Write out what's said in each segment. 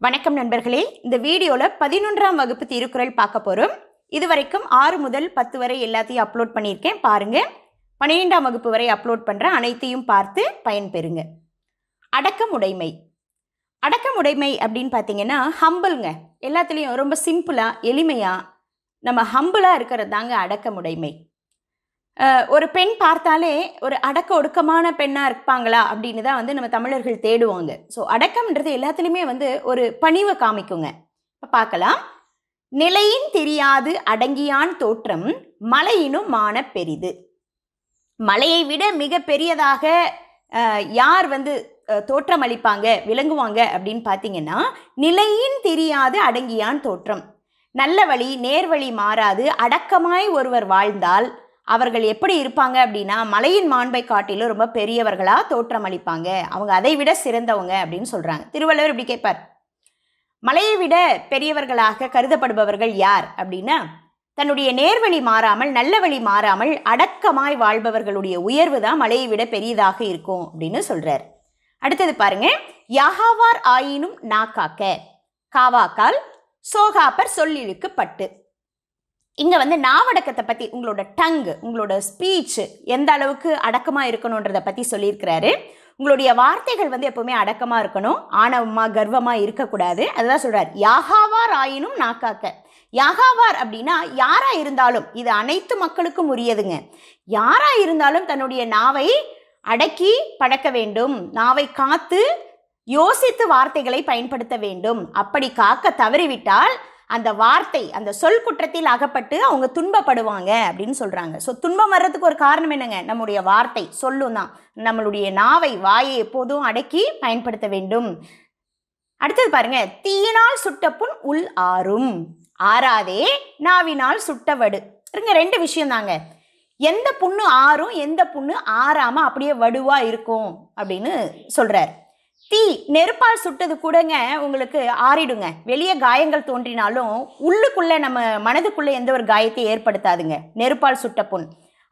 வணக்கம் நண்பர்களே. இந்த வீடியோவில் பதினொன்றாம் வகுப்பு திருக்குறள் பார்க்க போகிறோம் இது வரைக்கும் ஆறு முதல் பத்து வரை எல்லாத்தையும் அப்லோட் பண்ணியிருக்கேன். பாருங்கள் பன்னிரெண்டாம் வகுப்பு வரை அப்லோட் பண்ணுற அனைத்தையும் பார்த்து பயன்பெறுங்க அடக்கமுடைமை அடக்கமுடைமை அப்படின்னு பார்த்தீங்கன்னா ஹம்பிள்ங்க எல்லாத்துலேயும் ரொம்ப சிம்பிளாக எளிமையாக நம்ம ஹம்பிளாக இருக்கிறது தாங்க அடக்கமுடைமை ஒரு பெண் பார்த்தாலே ஒரு அடக்க ஒடுக்கமான பெண்ணாக இருப்பாங்களா அப்படின்னு தான் வந்து நம்ம தமிழர்கள் தேடுவாங்க. ஸோ அடக்கம்ன்றது எல்லாத்துலேயுமே வந்து ஒரு பணிவை காமிக்குங்க. இப்போ பார்க்கலாம். நிலையின் தெரியாது அடங்கியான் தோற்றம் மலையினும் மான பெரிது. மலையை விட மிக பெரியதாக யார் வந்து தோற்றம் அளிப்பாங்க விளங்குவாங்க அப்படின்னு பார்த்தீங்கன்னா நிலையின் தெரியாது அடங்கியான் தோற்றம். நல்ல வழி நேர்வழி மாறாது அடக்கமாய் ஒருவர் வாழ்ந்தால் அவர்கள் எப்படி இருப்பாங்க அப்படின்னா மலையின் மாண்பை காட்டிலும் ரொம்ப பெரியவர்களாக தோற்றமளிப்பாங்க அவங்க அதை விட சிறந்தவங்க அப்படின்னு சொல்கிறாங்க திருவள்ளுவர் இப்படி கேட்பார். மலையை விட பெரியவர்களாக கருதப்படுபவர்கள் யார் அப்படின்னா தன்னுடைய நேர்வழி மாறாமல் நல்ல வழி மாறாமல் அடக்கமாய் வாழ்பவர்களுடைய உயர்வு தான் மலையை விட பெரியதாக இருக்கும் அப்படின்னு சொல்கிறார் அடுத்தது பாருங்க. யாகாவார் ஆயினும் நாக்காக்க காவாக்கால் சோகாப்பர் சொல்லிழுக்கு பட்டு. இங்கே வந்து நாவடக்கத்தை பற்றி உங்களோட டங்கு உங்களோட ஸ்பீச் எந்த அளவுக்கு அடக்கமாக இருக்கணுன்றதை பற்றி சொல்லியிருக்கிறாரு. உங்களுடைய வார்த்தைகள் வந்து எப்பவுமே அடக்கமாக இருக்கணும். ஆணவமாக கர்வமாக இருக்கக்கூடாது. அதுதான் சொல்கிறார் யாகாவார் ஆயினும் நாக்காக்க. யாகாவார் அப்படின்னா யாராக இருந்தாலும் இது அனைத்து மக்களுக்கும் உரியதுங்க. யாராக இருந்தாலும் தன்னுடைய நாவை அடக்கி பழக்க வேண்டும். நாவை காத்து யோசித்து வார்த்தைகளை பயன்படுத்த வேண்டும். அப்படி காக்க தவறிவிட்டால் அந்த வார்த்தை அந்த சொல் குற்றத்தில் அகப்பட்டு அவங்க துன்பப்படுவாங்க அப்படின்னு சொல்கிறாங்க ஸோ துன்பம் வர்றதுக்கு ஒரு காரணம் என்னங்க? நம்முடைய வார்த்தை சொல்லும் தான். நம்மளுடைய நாவை வாயை எப்போதும் அடக்கி பயன்படுத்த வேண்டும். அடுத்தது பாருங்க தீயினால் சுட்ட புண் உள் ஆறும். ஆறாதே நாவினால் சுட்டவடு. இருங்க ரெண்டு விஷயம் தாங்க. எந்த புண்ணு ஆறும் எந்த புண்ணு ஆறாமல் அப்படியே வடுவாக இருக்கும் அப்படின்னு சொல்கிறார் தீ நெருப்பால் சுட்டது கூடங்க உங்களுக்கு ஆறிடுங்க. வெளியே காயங்கள் தோன்றினாலும் உள்ளுக்குள்ளே நம்ம மனதுக்குள்ளே எந்த ஒரு காயத்தை ஏற்படுத்தாதுங்க. நெருப்பால் சுட்ட புண்.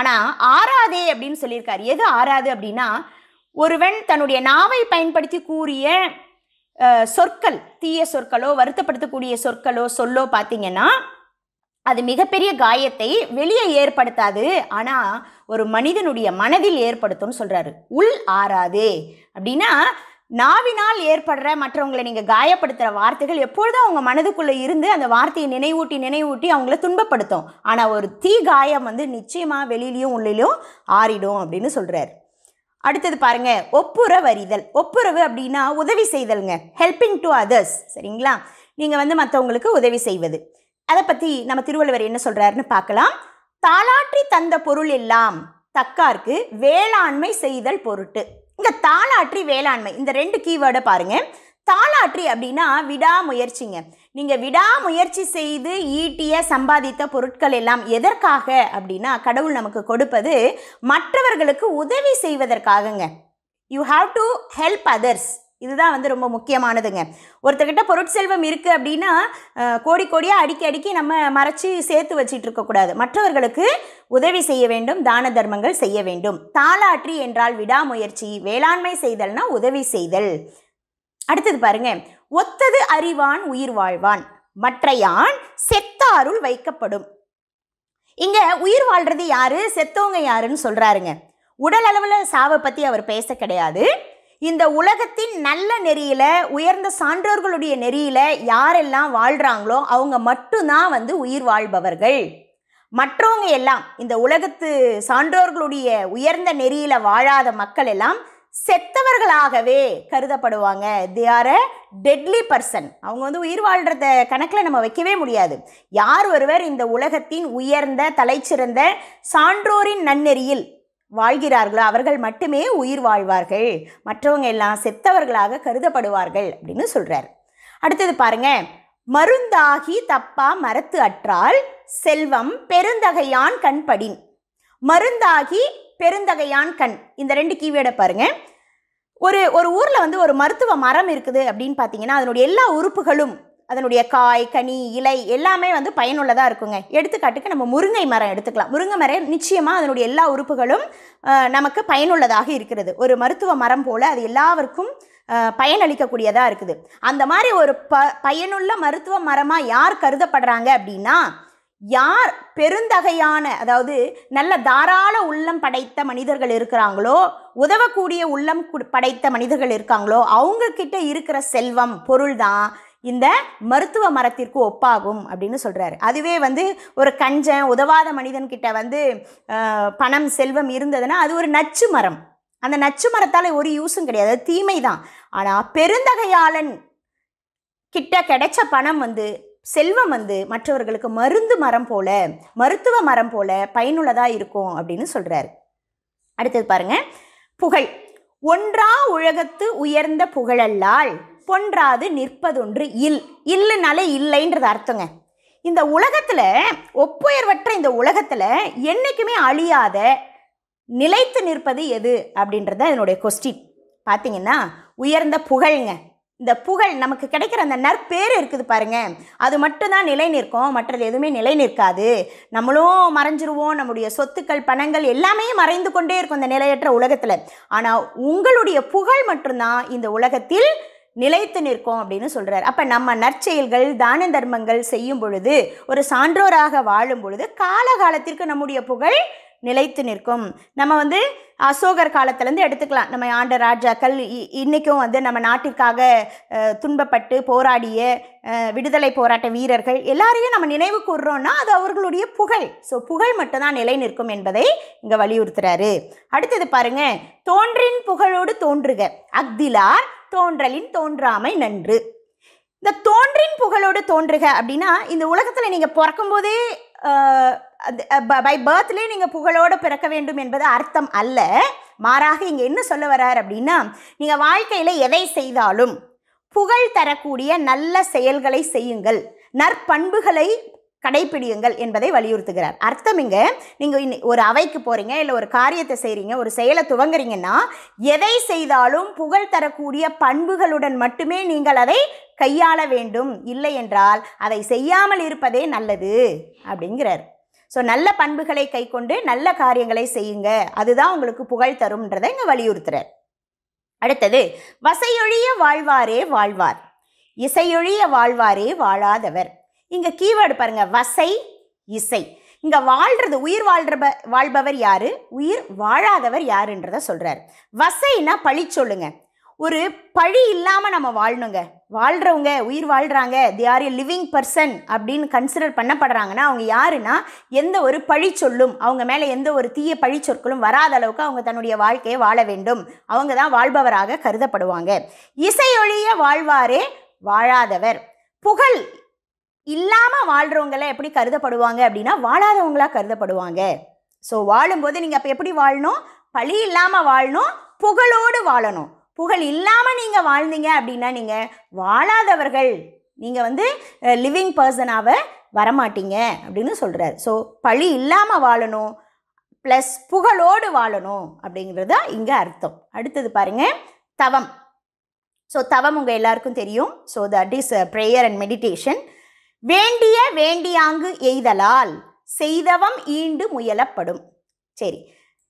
ஆனால் ஆறாதே அப்படின்னு சொல்லியிருக்காரு. எது ஆறாது அப்படின்னா ஒருவன் தன்னுடைய நாவை பயன்படுத்தி கூறிய சொற்கள் தீய சொற்களோ வருத்தப்படுத்தக்கூடிய சொற்களோ சொல்லோ பார்த்தீங்கன்னா அது மிகப்பெரிய காயத்தை வெளியே ஏற்படுத்தாது. ஆனால் ஒரு மனிதனுடைய மனதில் ஏற்படுத்தும்னு சொல்கிறாரு உள் ஆறாது. அப்படின்னா நாவினால் ஏற்படுற மற்றவங்களை நீங்கள் காயப்படுத்துகிற வார்த்தைகள் எப்பொழுதும் அவங்க மனதுக்குள்ளே இருந்து அந்த வார்த்தையை நினைவூட்டி நினைவூட்டி அவங்கள துன்பப்படுத்தும். ஆனால் ஒரு தீ காயம் வந்து நிச்சயமாக வெளியிலையும் உள்ளிலையும் ஆறிடும் அப்படின்னு சொல்கிறார் அடுத்தது பாருங்க ஒப்புர வரிதல் ஒப்புரவு அப்படின்னா உதவி செய்தல்ங்க. ஹெல்பிங் டு அதர்ஸ் சரிங்களா? நீங்கள் வந்து மற்றவங்களுக்கு உதவி செய்வது. அதை பற்றி நம்ம திருவள்ளுவர் என்ன சொல்கிறாருன்னு பார்க்கலாம். தாளாற்றி தந்த பொருள் எல்லாம் தக்கார்க்கு வேளாண்மை செய்தல் பொருட்டு. இங்கே தாளாற்றி வேளாண்மை இந்த ரெண்டு கீவேர்டை பாருங்கள் தாளாற்றி அப்படின்னா விடாமுயற்சிங்க. நீங்கள் விடாமுயற்சி செய்து ஈட்டிய சம்பாதித்த பொருட்கள் எல்லாம் எதற்காக அப்படின்னா கடவுள் நமக்கு கொடுப்பது மற்றவர்களுக்கு உதவி செய்வதற்காகங்க. You have to help others இதுதான் வந்து ரொம்ப முக்கியமானதுங்க. ஒருத்தர்கிட்ட பொருட்செல்வம் இருக்குது அப்படின்னா கோடி கோடியாக அடிக்கி அடிக்கி நம்ம மறைச்சி சேர்த்து வச்சிட்டு இருக்கக்கூடாது மற்றவர்களுக்கு உதவி செய்ய வேண்டும் தான தர்மங்கள் செய்ய வேண்டும். தாளாற்றி என்றால் விடாமுயற்சி வேளாண்மை செய்தல்னா உதவி செய்தல். அடுத்தது பாருங்க ஒத்தது அறிவான் உயிர் வாழ்வான். மற்றையான் செத்தாருள் வைக்கப்படும். இங்க உயிர் வாழ்றது யாரு? செத்தவங்க யாருன்னு சொல்றாருங்க. உடல் அளவில் சாவை பற்றி அவர் பேச கிடையாது. இந்த உலகத்தின் நல்ல நெறியில் உயர்ந்த சான்றோர்களுடைய நெறியில் யாரெல்லாம் வாழ்கிறாங்களோ அவங்க மட்டும்தான் வந்து உயிர் வாழ்பவர்கள். மற்றவங்க எல்லாம் இந்த உலகத்து சான்றோர்களுடைய உயர்ந்த நெறியில் வாழாத மக்கள் எல்லாம் செத்தவர்களாகவே கருதப்படுவாங்க. They are a deadly person அவங்க வந்து உயிர் வாழ்கிறத கணக்கில் நம்ம வைக்கவே முடியாது. யார் ஒருவர் இந்த உலகத்தின் உயர்ந்த தலைச்சிறந்த சான்றோரின் நன்னெறியில் வாழ்கிறார்களோ அவர்கள் மட்டுமே உயிர் வாழ்வார்கள். மற்றவங்க எல்லாம் செத்தவர்களாக கருதப்படுவார்கள் அப்படின்னு சொல்கிறார் அடுத்தது பாருங்க மருந்தாகி தப்பா மரத்து அற்றால் செல்வம் பெருந்தகையான் கண்படின். மருந்தாகி பெருந்தகையான் கண். இந்த ரெண்டு கீவேர்டை பாருங்க. ஒரு ஒரு ஊரில் வந்து ஒரு மருத்துவ மரம் இருக்குது அப்படின்னு பார்த்தீங்கன்னா அதனுடைய எல்லா உறுப்புகளும் அதனுடைய காய் கனி இலை எல்லாமே வந்து பயனுள்ளதாக இருக்குங்க. எடுத்துக்காட்டுக்கு நம்ம முருங்கை மரம் எடுத்துக்கலாம். முருங்கை மரம் நிச்சயமாக அதனுடைய எல்லா உறுப்புகளும் நமக்கு பயனுள்ளதாக இருக்கிறது. ஒரு மருத்துவ மரம் போல் அது எல்லாருக்கும் பயனளிக்கக்கூடியதாக இருக்குது. அந்த மாதிரி ஒரு ப பயனுள்ள மருத்துவ மரமாக யார் கருதப்படுறாங்க அப்படின்னா யார் பெருந்தகையான அதாவது நல்ல தாராள உள்ளம் படைத்த மனிதர்கள் இருக்கிறாங்களோ உதவக்கூடிய உள்ளம் படைத்த மனிதர்கள் இருக்காங்களோ அவங்கக்கிட்ட இருக்கிற செல்வம் பொருள் தான் இந்த மருத்துவ மரத்திற்கு ஒப்பாகும் அப்படின்னு சொல்கிறாரு அதுவே வந்து ஒரு கஞ்சன் உதவாத மனிதன்கிட்ட வந்து பணம் செல்வம் இருந்ததுன்னா அது ஒரு நச்சு மரம். அந்த நச்சு மரத்தால் ஒரு யூஸும் கிடையாது. அது தீமை தான் ஆனால் பெருந்தகையாளன் கிட்ட கிடைச்ச பணம் வந்து செல்வம் வந்து மற்றவர்களுக்கு மருந்து மரம் போல மருத்துவ மரம் போல பயனுள்ளதாக இருக்கும் அப்படின்னு சொல்கிறாரு அடுத்தது பாருங்க. புகழ். ஒன்றா உலகத்து உயர்ந்த புகழல்லால் பொன்றாது நிற்பதொன்று இல். இல்லைனாலே இல்லைன்றது அர்த்தங்க. இந்த உலகத்தில் ஒப்புயர்வற்ற இந்த உலகத்தில் என்றைக்குமே அழியாத நிலைத்து நிற்பது எது அப்படின்றத என்னுடைய கொஸ்டின் பார்த்தீங்கன்னா உயர்ந்த புகழ்ங்க. இந்த புகழ் நமக்கு கிடைக்கிற அந்த நற்பேர் இருக்குது பாருங்க. அது மட்டும்தான் நிலை நிற்கும் மற்றது எதுவுமே நிலை நிற்காது. நம்மளும் மறைஞ்சிருவோம் நம்முடைய சொத்துக்கள் பணங்கள் எல்லாமே மறைந்து கொண்டே இருக்கும் இந்த நிலையற்ற உலகத்தில். ஆனால் உங்களுடைய புகழ் மட்டும்தான் இந்த உலகத்தில் நிலைத்து நிற்கும் அப்படின்னு சொல்கிறார் அப்போ நம்ம நற்செயல்கள் தான தர்மங்கள் செய்யும் பொழுது ஒரு சான்றோராக வாழும் பொழுது காலகாலத்திற்கு நம்முடைய புகழ் நிலைத்து நிற்கும். நம்ம வந்து அசோகர் காலத்துலேருந்து எடுத்துக்கலாம். நம்ம ஆண்ட ராஜாக்கள் இ- வந்து நம்ம நாட்டிற்காக துன்பப்பட்டு போராடிய விடுதலை போராட்ட வீரர்கள் எல்லாரையும் நம்ம நினைவு கூர்றோம்னா அது அவர்களுடைய புகழ். ஸோ புகழ் மட்டும்தான் நிலை நிற்கும் என்பதை இங்கே வலியுறுத்துறாரு. அடுத்தது பாருங்கள் தோன்றின் புகழோடு தோன்றுக. அக்திலார் தோன்றலின் தோன்றாமை நன்று. இந்த தோன்றின் புகழோடு தோன்றுக அப்படின்னா இந்த உலகத்தில் நீங்கள் பிறக்கும்போதே பை பர்த்லேயே நீங்கள் புகழோடு பிறக்க வேண்டும் என்பது அர்த்தம் அல்ல. மாறாக இங்கே என்ன சொல்ல வர்றார் அப்படின்னா நீங்கள் வாழ்க்கையில் எதை செய்தாலும் புகழ் தரக்கூடிய நல்ல செயல்களை செய்யுங்கள். நற்பண்புகளை கடைப்பிடியுங்கள் என்பதை வலியுறுத்துகிறார். அர்த்தம் இங்க நீங்கள் இன்னி ஒரு அவைக்கு போகிறீங்க இல்லை ஒரு காரியத்தை செய்கிறீங்க ஒரு செயலை துவங்குறீங்கன்னா எதை செய்தாலும் புகழ் தரக்கூடிய பண்புகளுடன் மட்டுமே நீங்கள் அதை கையாள வேண்டும். இல்லை என்றால் அதை செய்யாமல் இருப்பதே நல்லது அப்படிங்கிறார். ஸோ நல்ல பண்புகளை கை கொண்டு நல்ல காரியங்களை செய்யுங்க. அதுதான் உங்களுக்கு புகழ் தரும்ன்றதை இங்கே வலியுறுத்துறார். அடுத்தது வசையொழிய வாழ்வாரே வாழ்வார். இசையொழிய வாழ்வாரே வாழாதவர். இங்கே கீவேர்டு பாருங்கள் வசை இசை. இங்கே வாழ்கிறது உயிர் வாழ்ற வாழ்பவர் யார்? உயிர் வாழாதவர் யாருன்றத சொல்கிறார் வசைனா பழி சொல்லுங்க. ஒரு பழி இல்லாமல் நம்ம வாழணுங்க. வாழ்கிறவங்க உயிர் வாழ்கிறாங்க they are a living person அப்படின்னு கன்சிடர் பண்ணப்படுறாங்கன்னா அவங்க யாருன்னா எந்த ஒரு பழி சொல்லும் அவங்க மேலே எந்த ஒரு தீய பழி சொற்களும் வராத அளவுக்கு அவங்க தன்னுடைய வாழ்க்கையை வாழ வேண்டும். அவங்க தான் வாழ்பவராக கருதப்படுவாங்க. இசையொழிய வாழ்வாரே வாழாதவர். புகழ் வாழ்கிறவங்களை எப்படி கருதப்படுவாங்க அப்படின்னா வாழாதவங்களா கருதப்படுவாங்க. ஸோ வாழும்போது நீங்கள் அப்போ எப்படி வாழணும்? பழி இல்லாமல் வாழணும் புகழோடு வாழணும். புகழ் இல்லாமல் நீங்கள் வாழ்ந்தீங்க அப்படின்னா நீங்கள் வாழாதவர்கள் நீங்கள் வந்து லிவிங் பர்சனாக வரமாட்டீங்க அப்படின்னு சொல்கிறார் ஸோ பழி இல்லாமல் வாழணும் ப்ளஸ் புகழோடு வாழணும் அப்படிங்கிறது தான் இங்கே அர்த்தம். அடுத்தது பாருங்கள் தவம். ஸோ தவம் உங்கள் எல்லாருக்கும் தெரியும். So that is prayer and meditation வேண்டிய வேண்டியாங்கு எய்தலால் செய்தவம் ஈண்டு முயலப்படும். சரி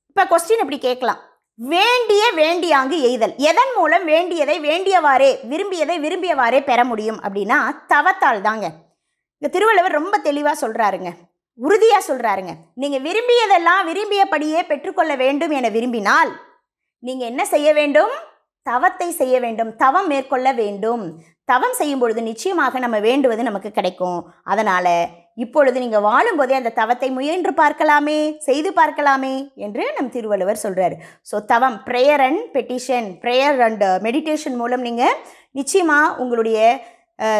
இப்போ கொஸ்டின் இப்படி கேட்கலாம். வேண்டிய வேண்டியாங்கு எய்தல். எதன் மூலம் வேண்டியதை வேண்டியவாறே விரும்பியதை விரும்பியவாறே பெற முடியும் அப்படின்னா தவத்தால் தாங்க. இந்த திருவள்ளுவர் ரொம்ப தெளிவாக சொல்கிறாருங்க உறுதியாக சொல்கிறாருங்க நீங்கள் விரும்பியதெல்லாம் விரும்பியபடியே பெற்றுக்கொள்ள வேண்டும் என விரும்பினால் நீங்கள் என்ன செய்ய வேண்டும்? தவத்தை செய்ய வேண்டும் தவம் மேற்கொள்ள வேண்டும். தவம் செய்யும் பொழுது நிச்சயமாக நம்ம வேண்டுவது நமக்கு கிடைக்கும். அதனால் இப்பொழுது நீங்கள் வாழும்போதே அந்த தவத்தை முயன்று பார்க்கலாமே செய்து பார்க்கலாமே என்று நம் திருவள்ளுவர் சொல்கிறார் ஸோ தவம் prayer and petition prayer and meditation மூலம் நீங்கள் நிச்சயமாக உங்களுடைய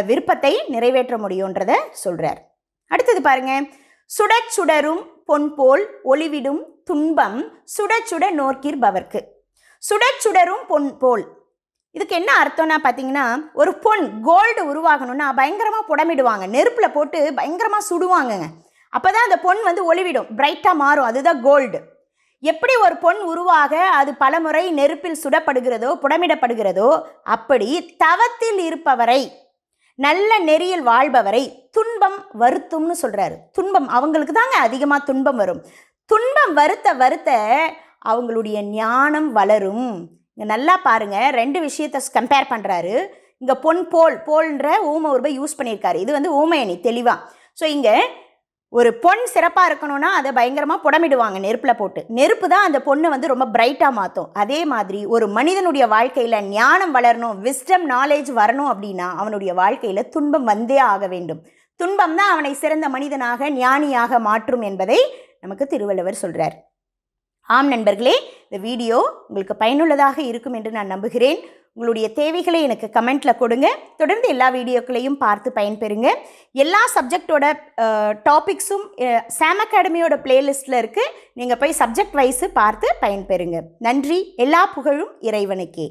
விருப்பத்தை நிறைவேற்ற முடியுன்றத சொல்கிறார் அடுத்தது பாருங்கள் சுட சுடரும் பொன் போல் ஒளிவிடும் துன்பம் சுட சுட நோக்கிற்பவர்க்கு. சுடச் சுடரும் பொன் போல். இதுக்கு என்ன அர்த்தம்னா பார்த்தீங்கன்னா ஒரு பொன் கோல்டு உருவாகணும்னா பயங்கரமாக புடமிடுவாங்க. நெருப்பில் போட்டு பயங்கரமாக சுடுவாங்கங்க. அப்போ தான் அந்த பொன் வந்து ஒளிவிடும். பிரைட்டாக மாறும். அதுதான் கோல்டு எப்படி ஒரு பொன் உருவாக அது பலமுறை நெருப்பில் சுடப்படுகிறதோ புடமிடப்படுகிறதோ அப்படி தவத்தில் இருப்பவரை நல்ல நெறியில் வாழ்பவரை துன்பம் வருத்தும்னு சொல்கிறாரு துன்பம் அவங்களுக்கு தாங்க அதிகமாக துன்பம் வரும். துன்பம் வருத்த வருத்த அவங்களுடைய ஞானம் வளரும். இங்கே நல்லா பாருங்கள் ரெண்டு விஷயத்தை கம்பேர் பண்ணுறாரு இங்கே பொன் போல் போல்ன்ற ஊம உருவை யூஸ் பண்ணியிருக்காரு. இது வந்து ஊமையணி தெளிவாக ஸோ இங்கே ஒரு பொன் சிறப்பாக இருக்கணும்னா அதை பயங்கரமாக புடமிடுவாங்க நெருப்பில் போட்டு. நெருப்பு தான் அந்த பொண்ணை வந்து ரொம்ப பிரைட்டாக மாற்றும் அதே மாதிரி ஒரு மனிதனுடைய வாழ்க்கையில் ஞானம் வளரணும் விஸ்டம் நாலேஜ் வரணும் அப்படின்னா அவனுடைய வாழ்க்கையில் துன்பம் வந்தே ஆக வேண்டும். துன்பம் தான் அவனை சிறந்த மனிதனாக ஞானியாக மாற்றும் என்பதை நமக்கு திருவள்ளுவர் சொல்கிறார் ஆம் நண்பர்களே இந்த வீடியோ உங்களுக்கு பயனுள்ளதாக இருக்கும் என்று நான் நம்புகிறேன். உங்களுடைய தேவைகளை எனக்கு கமெண்ட்டில் கொடுங்க. தொடர்ந்து எல்லா வீடியோக்களையும் பார்த்து பயன்பெறுங்க. எல்லா சப்ஜெக்டோட டாபிக்ஸும் சாம் அகாடமியோட பிளேலிஸ்ட்டில் இருக்குது நீங்கள் போய் சப்ஜெக்ட் வைஸு பார்த்து பயன்பெறுங்க. நன்றி. எல்லா புகழும் இறைவனுக்கே.